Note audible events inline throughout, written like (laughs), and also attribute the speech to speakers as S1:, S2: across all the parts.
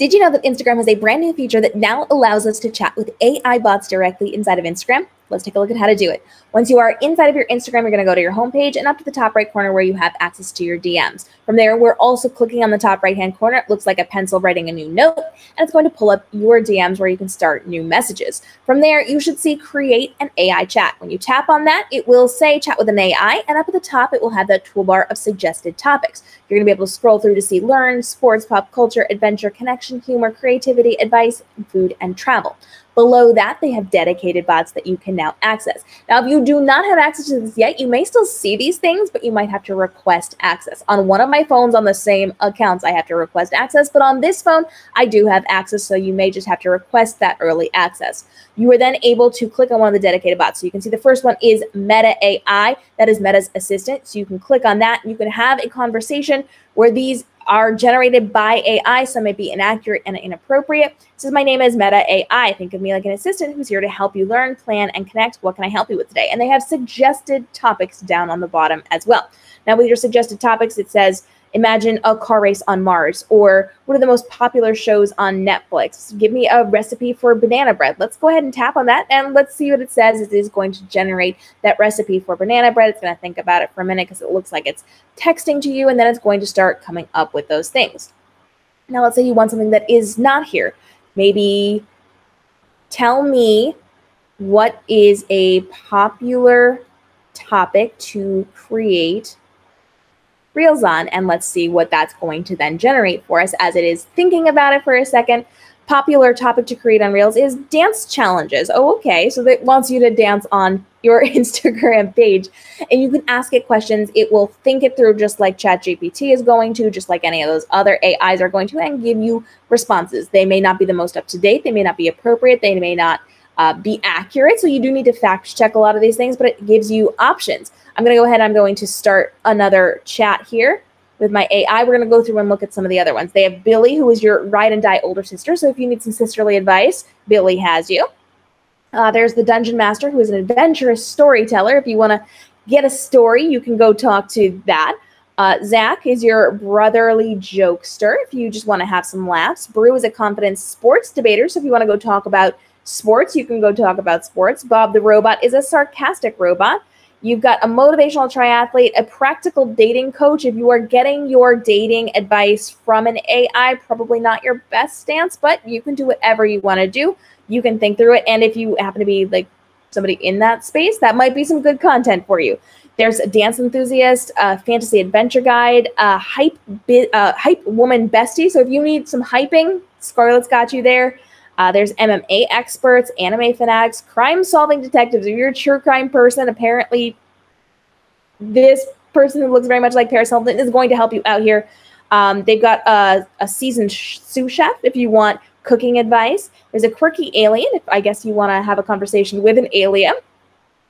S1: Did you know that Instagram has a brand new feature that now allows us to chat with AI bots directly inside of Instagram? Let's take a look at how to do it. Once you are inside of your Instagram, you're going to go to your homepage and up to the top right corner where you have access to your DMs. From there, we're also clicking on the top right hand corner. It looks like a pencil writing a new note, and it's going to pull up your DMs where you can start new messages. From there, you should see create an AI chat. When you tap on that, it will say chat with an AI, and up at the top, it will have that toolbar of suggested topics. You're going to be able to scroll through to see learn, sports, pop culture, adventure, connection, humor, creativity, advice, food, and travel. Below that, they have dedicated bots that you can now access. Now, if you do not have access to this yet, you may still see these things, but you might have to request access. On one of my phones on the same accounts, I have to request access, but on this phone, I do have access, so you may just have to request that early access. You are then able to click on one of the dedicated bots. So you can see the first one is Meta AI. That is Meta's assistant. So you can click on that and you can have a conversation where these are generated by AI. Some may be inaccurate and inappropriate. Says, My name is Meta AI. Think of me like an assistant who's here to help you learn, plan, and connect. What can I help you with today? And they have suggested topics down on the bottom as well. Now, with your suggested topics, it says, imagine a car race on Mars, or one of the most popular shows on Netflix? Give me a recipe for banana bread. Let's go ahead and tap on that and let's see what it says. It is going to generate that recipe for banana bread. It's going to think about it for a minute because it looks like it's texting to you, and then it's going to start coming up with those things. Now, let's say you want something that is not here. Maybe tell me what is a popular topic to create reels on and let's see what that's going to then generate for us as it is thinking about it for a second. Popular topic to create on Reels is dance challenges. Oh, okay. So that wants you to dance on your (laughs) Instagram page and you can ask it questions. It will think it through just like ChatGPT is going to, just like any of those other AIs are going to, and give you responses. They may not be the most up to date, they may not be appropriate, they may not uh, be accurate. So you do need to fact check a lot of these things, but it gives you options. I'm going to go ahead. I'm going to start another chat here with my AI. We're going to go through and look at some of the other ones. They have Billie, who is your ride and die older sister. So if you need some sisterly advice, Billie has you. Uh, there's the Dungeon Master, who is an adventurous storyteller. If you want to get a story, you can go talk to that. Uh, Zach is your brotherly jokester if you just want to have some laughs. Bru is a confident sports debater. So if you want to go talk about sports, you can go talk about sports. Bob the robot is a sarcastic robot. You've got a motivational triathlete, a practical dating coach. If you are getting your dating advice from an AI, probably not your best stance, but you can do whatever you want to do. You can think through it. And if you happen to be like somebody in that space, that might be some good content for you. There's a dance enthusiast, a fantasy adventure guide, a hype, bi- uh, hype woman bestie. So if you need some hyping, Scarlett's got you there. Uh, there's MMA experts, anime fanatics, crime solving detectives. If you're a true crime person, apparently this person who looks very much like Paris Hilton is going to help you out here. Um, they've got a, a seasoned sous chef if you want cooking advice. There's a quirky alien if I guess you want to have a conversation with an alien.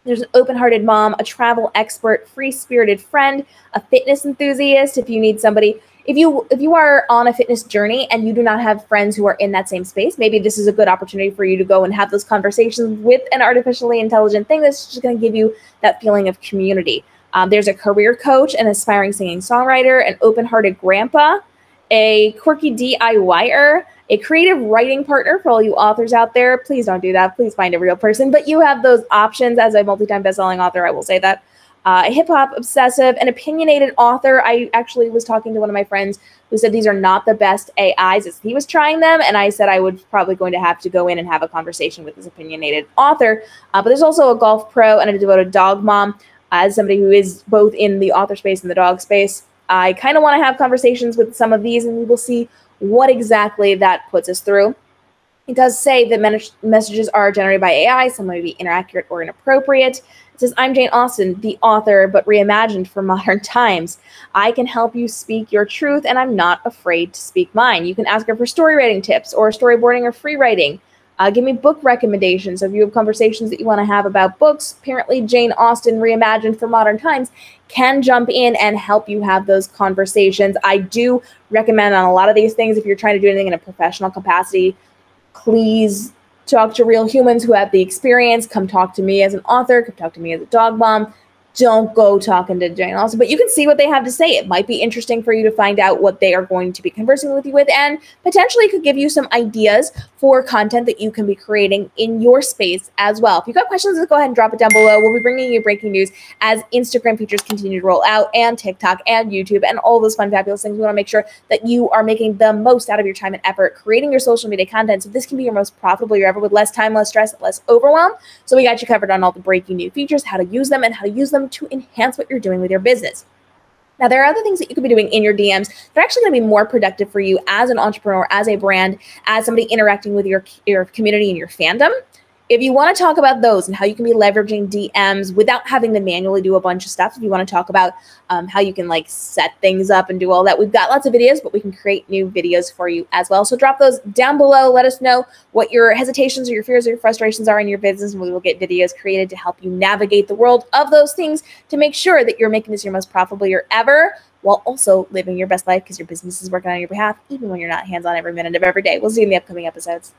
S1: There's an open hearted mom, a travel expert, free spirited friend, a fitness enthusiast if you need somebody if you if you are on a fitness journey and you do not have friends who are in that same space maybe this is a good opportunity for you to go and have those conversations with an artificially intelligent thing that's just going to give you that feeling of community. Um, there's a career coach an aspiring singing songwriter an open-hearted grandpa a quirky diyer a creative writing partner for all you authors out there. Please don't do that. Please find a real person. But you have those options as a multi-time best-selling author. I will say that uh, a hip hop obsessive, an opinionated author. I actually was talking to one of my friends who said these are not the best AIs as he was trying them. And I said I would probably going to have to go in and have a conversation with this opinionated author. Uh, but there's also a golf pro and a devoted dog mom. As somebody who is both in the author space and the dog space, I kind of want to have conversations with some of these and we will see what exactly that puts us through. It does say that messages are generated by AI, some may be inaccurate or inappropriate It says, I'm Jane Austen, the author, but reimagined for (laughs) modern times. I can help you speak your truth, and I'm not afraid to speak mine. You can ask her for story writing tips or storyboarding or free writing. Uh, give me book recommendations. If you have conversations that you want to have about books, apparently Jane Austen, reimagined for modern times, can jump in and help you have those conversations. I do recommend on a lot of these things, if you're trying to do anything in a professional capacity, please talk to real humans who have the experience. Come talk to me as an author. Come talk to me as a dog mom. Don't go talking to Jane Austen, but you can see what they have to say. It might be interesting for you to find out what they are going to be conversing with you with, and potentially could give you some ideas for content that you can be creating in your space as well. If you've got questions, go ahead and drop it down below. We'll be bringing you breaking news as Instagram features continue to roll out, and TikTok and YouTube, and all those fun, fabulous things. We want to make sure that you are making the most out of your time and effort creating your social media content so this can be your most profitable year ever with less time, less stress, less overwhelm. So we got you covered on all the breaking new features, how to use them, and how to use them to enhance what you're doing with your business. Now, there are other things that you could be doing in your DMs that are actually going to be more productive for you as an entrepreneur, as a brand, as somebody interacting with your, your community and your fandom. If you want to talk about those and how you can be leveraging DMs without having to manually do a bunch of stuff, if you want to talk about um, how you can like set things up and do all that, we've got lots of videos, but we can create new videos for you as well. So drop those down below. Let us know what your hesitations or your fears or your frustrations are in your business, and we will get videos created to help you navigate the world of those things to make sure that you're making this your most profitable year ever while also living your best life because your business is working on your behalf, even when you're not hands on every minute of every day. We'll see you in the upcoming episodes.